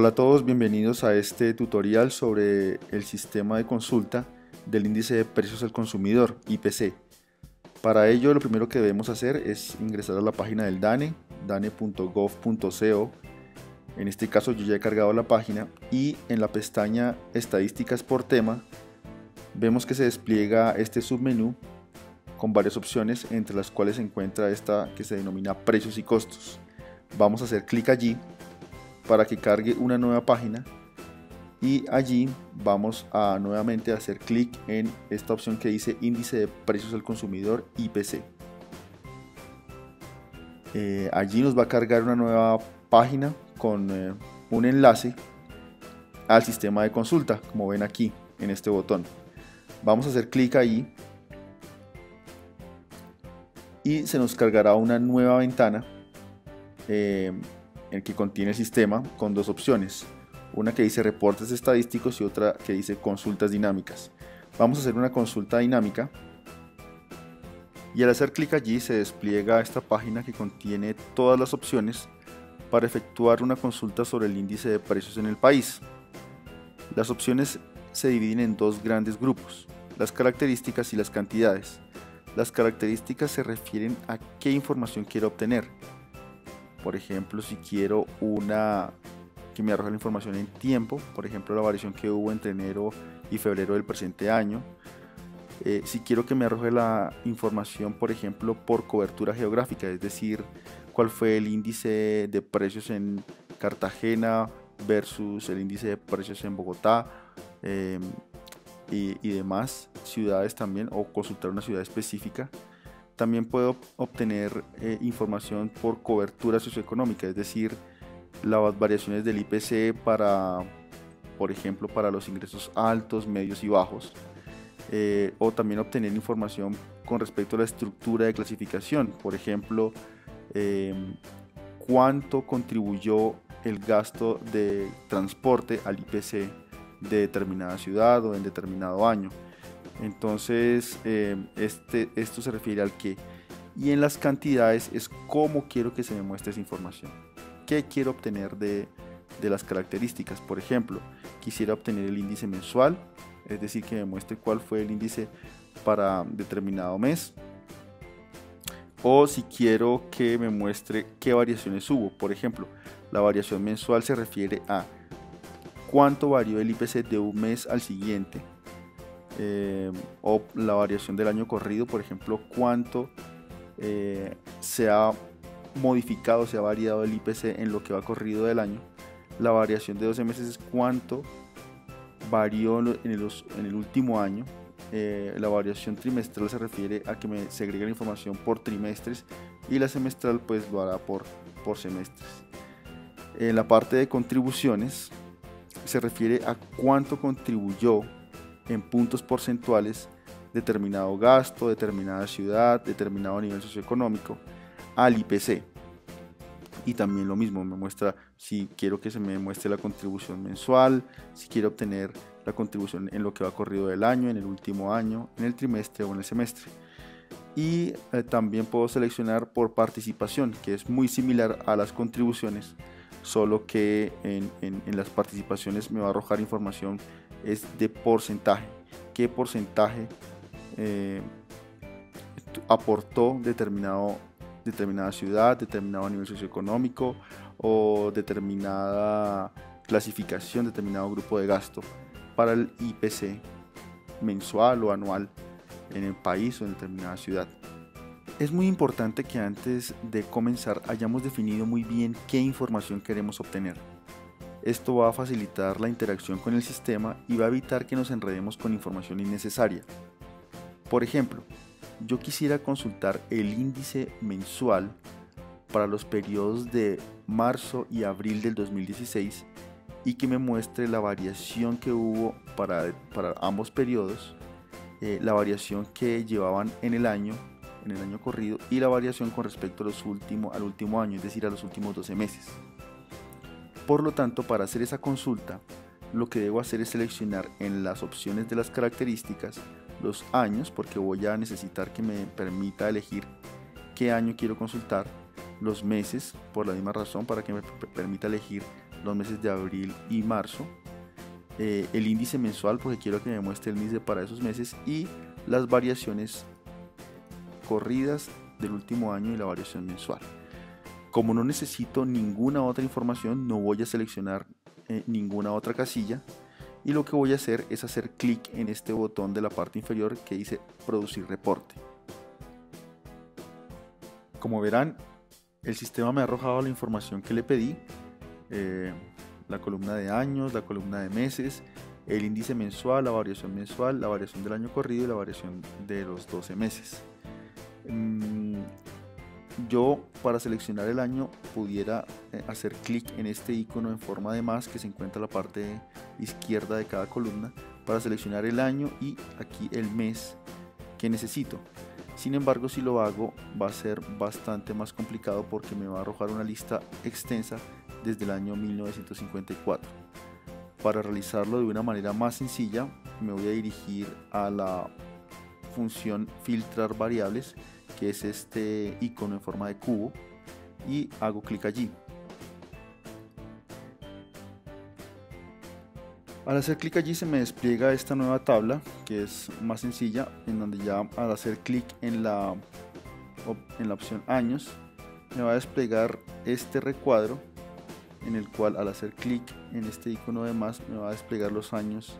Hola a todos, bienvenidos a este tutorial sobre el sistema de consulta del índice de precios al consumidor, IPC. Para ello lo primero que debemos hacer es ingresar a la página del DANE, dane.gov.co. En este caso yo ya he cargado la página y en la pestaña Estadísticas por tema vemos que se despliega este submenú con varias opciones entre las cuales se encuentra esta que se denomina precios y costos. Vamos a hacer clic allí para que cargue una nueva página y allí vamos a nuevamente hacer clic en esta opción que dice índice de precios al consumidor IPC. Eh, allí nos va a cargar una nueva página con eh, un enlace al sistema de consulta, como ven aquí en este botón. Vamos a hacer clic ahí y se nos cargará una nueva ventana eh, el que contiene el sistema con dos opciones, una que dice reportes estadísticos y otra que dice consultas dinámicas. Vamos a hacer una consulta dinámica y al hacer clic allí se despliega esta página que contiene todas las opciones para efectuar una consulta sobre el índice de precios en el país. Las opciones se dividen en dos grandes grupos, las características y las cantidades. Las características se refieren a qué información quiero obtener, por ejemplo, si quiero una que me arroje la información en tiempo, por ejemplo, la variación que hubo entre enero y febrero del presente año. Eh, si quiero que me arroje la información, por ejemplo, por cobertura geográfica, es decir, cuál fue el índice de precios en Cartagena versus el índice de precios en Bogotá em, y, y demás ciudades también, o consultar una ciudad específica. También puedo obtener eh, información por cobertura socioeconómica, es decir, las variaciones del IPC para, por ejemplo, para los ingresos altos, medios y bajos. Eh, o también obtener información con respecto a la estructura de clasificación, por ejemplo, em, cuánto contribuyó el gasto de transporte al IPC de determinada ciudad o en determinado año. Entonces, eh, este, esto se refiere al qué. Y en las cantidades es cómo quiero que se me muestre esa información. ¿Qué quiero obtener de, de las características? Por ejemplo, quisiera obtener el índice mensual, es decir, que me muestre cuál fue el índice para determinado mes. O si quiero que me muestre qué variaciones hubo. Por ejemplo, la variación mensual se refiere a cuánto varió el IPC de un mes al siguiente eh, o la variación del año corrido, por ejemplo, cuánto eh, se ha modificado, se ha variado el IPC en lo que va corrido del año. La variación de 12 meses es cuánto varió en el, último año. Eh, la variación trimestral se refiere a que me segrega la información por trimestres y la semestral pues lo hará por semestres. En la parte de contribuciones se refiere a cuánto contribuyó en puntos porcentuales determinado gasto, determinada ciudad, determinado nivel socioeconómico al IPC. Y también lo mismo, me muestra si quiero que se me muestre la contribución mensual, si quiero obtener la contribución en lo que va corrido del año, en el último año, en el trimestre o en el semestre. Y eh, también puedo seleccionar por participación, que es muy similar a las contribuciones, solo que en, las participaciones me va a arrojar información es de porcentaje. ¿Qué porcentaje eh, aportó determinado, determinada ciudad, determinado nivel socioeconómico o determinada clasificación, determinado grupo de gasto para el IPC mensual o anual en el país o en determinada ciudad? Es muy importante que antes de comenzar hayamos definido muy bien qué información queremos obtener esto va a facilitar la interacción con el sistema y va a evitar que nos enredemos con información innecesaria. Por ejemplo, yo quisiera consultar el índice mensual para los periodos de marzo y abril del 2016 y que me muestre la variación que hubo para, ambos periodos, eh, la variación que llevaban en el año, en el año corrido y la variación con respecto a los al último año, es decir, a los últimos 12 meses. Por lo tanto, para hacer esa consulta, lo que debo hacer es seleccionar en las opciones de las características los años, porque voy a necesitar que me permita elegir qué año quiero consultar, los meses, por la misma razón, para que me permita elegir los meses de abril y marzo, eh, el índice mensual porque quiero que me muestre el índice para esos meses y las variaciones corridas del último año y la variación mensual. Como no necesito ninguna otra información, no voy a seleccionar eh, ninguna otra casilla y lo que voy a hacer es hacer clic en este botón de la parte inferior que dice producir reporte. Como verán, el sistema me ha arrojado la información que le pedí, eh, la columna de años, la columna de meses, el índice mensual, la variación mensual, la variación del año corrido y la variación de los 12 meses. Mm, yo para seleccionar el año pudiera eh, hacer clic en este icono en forma de más que se encuentra en la parte izquierda de cada columna para seleccionar el año y aquí el mes que necesito. Sin embargo, si lo hago va a ser bastante más complicado porque me va a arrojar una lista extensa desde el año 1954. Para realizarlo de una manera más sencilla, me voy a dirigir a la función filtrar variables, que es este icono en forma de cubo, y hago clic allí. Al hacer clic allí se me despliega esta nueva tabla que es más sencilla en donde ya al hacer clic en la, en la opción años me va a desplegar este recuadro en el cual al hacer clic en este icono de más me va a desplegar los años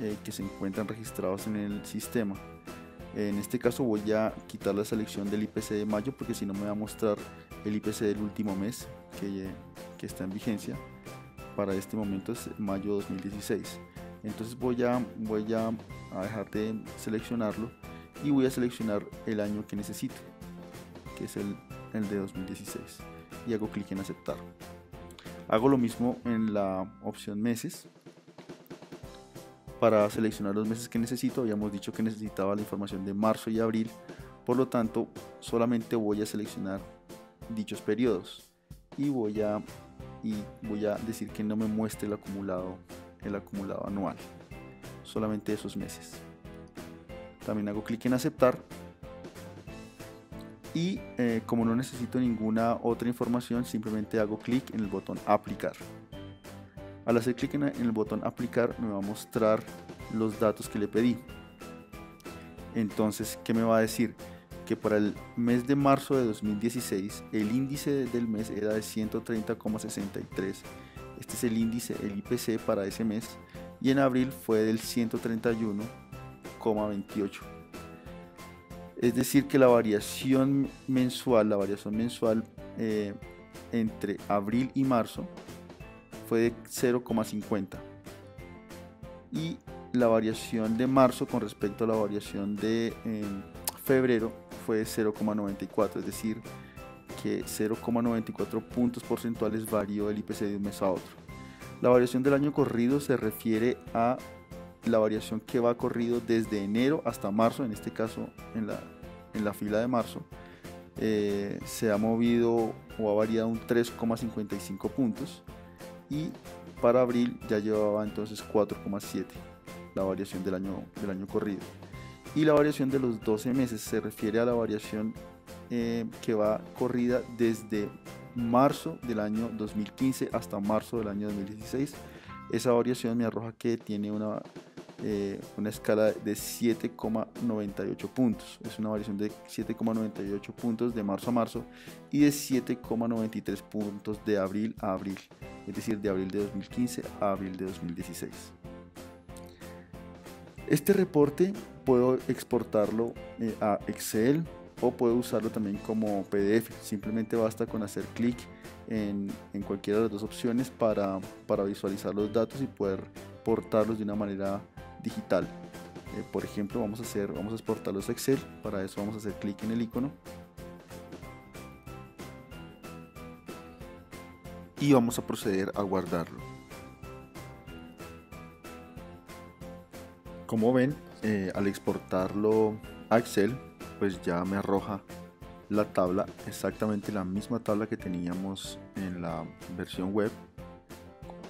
eh, que se encuentran registrados en el sistema. En este caso voy a quitar la selección del IPC de mayo porque si no me va a mostrar el IPC del último mes que, está en vigencia para este momento es mayo 2016 entonces voy a, voy a, dejar de seleccionarlo y voy a seleccionar el año que necesito que es el, el de 2016 y hago clic en aceptar. Hago lo mismo en la opción meses para seleccionar los meses que necesito habíamos dicho que necesitaba la información de marzo y abril por lo tanto solamente voy a seleccionar dichos periodos y voy a y voy a decir que no me muestre el acumulado, el acumulado anual, solamente esos meses. También hago clic en aceptar y eh, como no necesito ninguna otra información simplemente hago clic en el botón aplicar. Al hacer clic en el botón aplicar me va a mostrar los datos que le pedí. Entonces, ¿qué me va a decir? que para el mes de marzo de 2016 el índice del mes era de 130,63. Este es el índice, el IPC para ese mes. Y en abril fue del 131,28. Es decir, que la variación mensual, la variación mensual eh, entre abril y marzo fue de 0,50. Y la variación de marzo con respecto a la variación de eh, febrero fue 0,94, es decir, que 0,94 puntos porcentuales varió el IPC de un mes a otro. La variación del año corrido se refiere a la variación que va corrido desde enero hasta marzo, en este caso en la, en la fila de marzo, eh, se ha movido o ha variado un 3,55 puntos y para abril ya llevaba entonces 4,7 la variación del año, del año corrido y la variación de los 12 meses se refiere a la variación eh, que va corrida desde marzo del año 2015 hasta marzo del año 2016. Esa variación me arroja que tiene una, eh, una escala de 7,98 puntos. Es una variación de 7,98 puntos de marzo a marzo y de 7,93 puntos de abril a abril. Es decir, de abril de 2015 a abril de 2016. Este reporte puedo exportarlo eh, a Excel o puedo usarlo también como PDF. Simplemente basta con hacer clic en, cualquiera de las dos opciones para, visualizar los datos y poder portarlos de una manera digital. Eh, por ejemplo, vamos a, hacer, vamos a exportarlos a Excel. Para eso vamos a hacer clic en el icono. Y vamos a proceder a guardarlo. Como ven, eh, al exportarlo a Excel, pues ya me arroja la tabla, exactamente la misma tabla que teníamos en la versión web,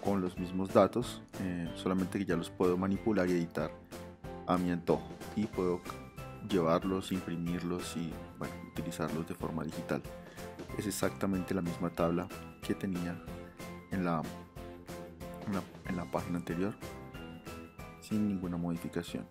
con los mismos datos, eh, solamente que ya los puedo manipular y editar a mi antojo y puedo llevarlos, imprimirlos y utilizarlos de forma digital. Es exactamente la misma tabla que tenía en la, en la, en la página anterior sin ninguna modificación.